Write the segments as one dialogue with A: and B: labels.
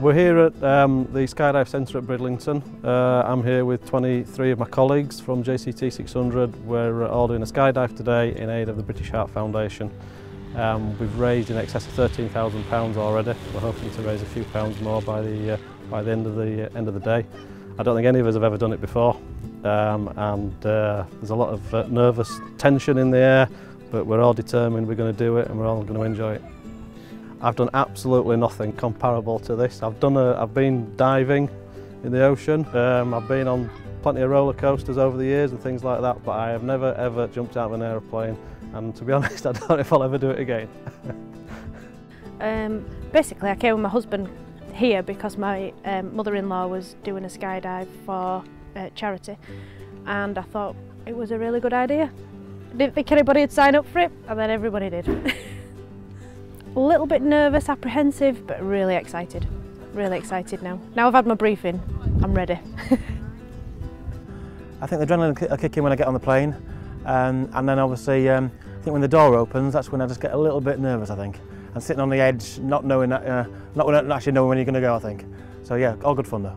A: We're here at um, the Skydive Centre at Bridlington. Uh, I'm here with 23 of my colleagues from JCT 600. We're uh, all doing a skydive today in aid of the British Heart Foundation. Um, we've raised in excess of £13,000 already. We're hoping to raise a few pounds more by the, uh, by the, end, of the uh, end of the day. I don't think any of us have ever done it before um, and uh, there's a lot of uh, nervous tension in the air but we're all determined we're going to do it and we're all going to enjoy it. I've done absolutely nothing comparable to this. I've done a, I've been diving in the ocean. Um, I've been on plenty of roller coasters over the years and things like that, but I have never ever jumped out of an aeroplane. And to be honest, I don't know if I'll ever do it again.
B: um, basically, I came with my husband here because my um, mother-in-law was doing a skydive for a uh, charity, and I thought it was a really good idea. I didn't think anybody would sign up for it, and then everybody did. A little bit nervous, apprehensive, but really excited. Really excited now. Now I've had my briefing, I'm ready.
C: I think the adrenaline will kick in when I get on the plane. Um, and then obviously, um, I think when the door opens, that's when I just get a little bit nervous, I think. And sitting on the edge, not knowing that, uh, not actually knowing when you're going to go, I think. So yeah, all good fun though.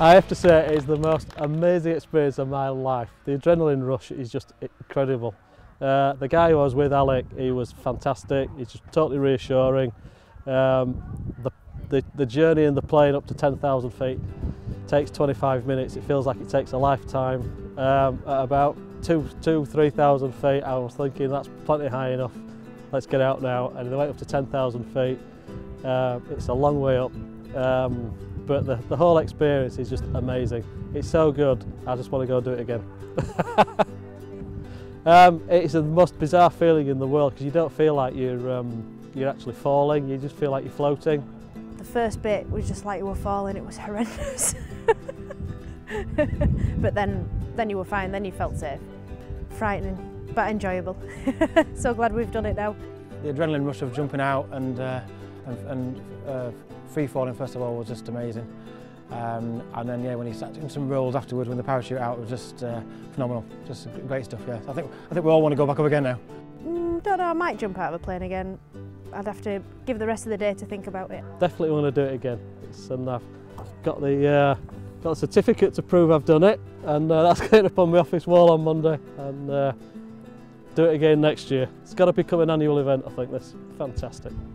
A: I have to say it is the most amazing experience of my life. The adrenaline rush is just incredible. Uh, the guy who was with, Alec, he was fantastic. He's just totally reassuring. Um, the, the, the journey in the plane up to 10,000 feet takes 25 minutes. It feels like it takes a lifetime. Um, at about two, two 3,000 feet, I was thinking that's plenty high enough. Let's get out now. And they went up to 10,000 feet. Uh, it's a long way up. Um, but the, the whole experience is just amazing. It's so good, I just want to go do it again. um, it's the most bizarre feeling in the world because you don't feel like you're, um, you're actually falling, you just feel like you're floating.
B: The first bit was just like you were falling, it was horrendous. but then, then you were fine, then you felt safe. Frightening, but enjoyable. so glad we've done it now.
C: The adrenaline rush of jumping out and uh, and, and uh, free falling first of all was just amazing. Um, and then yeah, when he sat in some rolls afterwards when the parachute out, it was just uh, phenomenal, just great stuff. Yeah, I think I think we all want to go back up again now.
B: Mm, don't know, I might jump out of a plane again. I'd have to give the rest of the day to think about it.
A: Definitely want to do it again. It's, and I've got the uh, got a certificate to prove I've done it, and uh, that's going up on my office wall on Monday. And uh, do it again next year. It's got to become an annual event, I think. This fantastic. you.